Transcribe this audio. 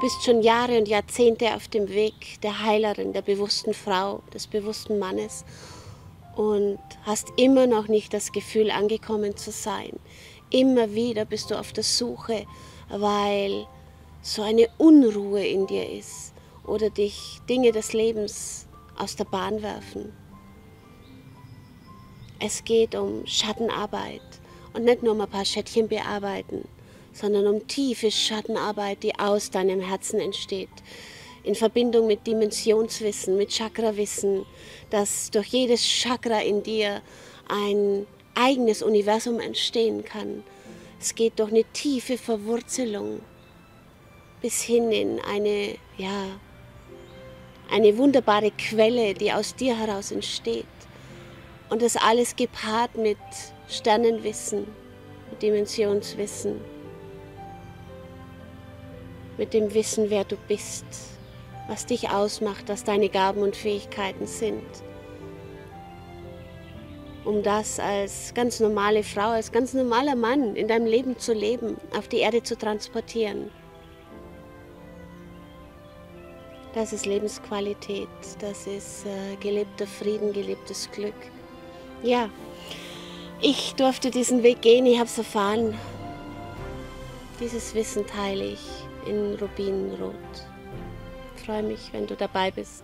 bist schon Jahre und Jahrzehnte auf dem Weg der Heilerin, der bewussten Frau, des bewussten Mannes und hast immer noch nicht das Gefühl, angekommen zu sein. Immer wieder bist du auf der Suche, weil so eine Unruhe in dir ist oder dich Dinge des Lebens aus der Bahn werfen. Es geht um Schattenarbeit und nicht nur um ein paar Schättchen bearbeiten, sondern um tiefe Schattenarbeit, die aus deinem Herzen entsteht. In Verbindung mit Dimensionswissen, mit Chakrawissen, dass durch jedes Chakra in dir ein eigenes Universum entstehen kann. Es geht durch eine tiefe Verwurzelung bis hin in eine, ja, eine wunderbare Quelle, die aus dir heraus entsteht. Und das alles gepaart mit Sternenwissen, mit Dimensionswissen, mit dem Wissen, wer du bist, was dich ausmacht, was deine Gaben und Fähigkeiten sind. Um das als ganz normale Frau, als ganz normaler Mann in deinem Leben zu leben, auf die Erde zu transportieren. Das ist Lebensqualität, das ist äh, gelebter Frieden, gelebtes Glück. Ja, ich durfte diesen Weg gehen, ich habe es erfahren. Dieses Wissen teile ich in Rubinrot. Ich freue mich, wenn du dabei bist.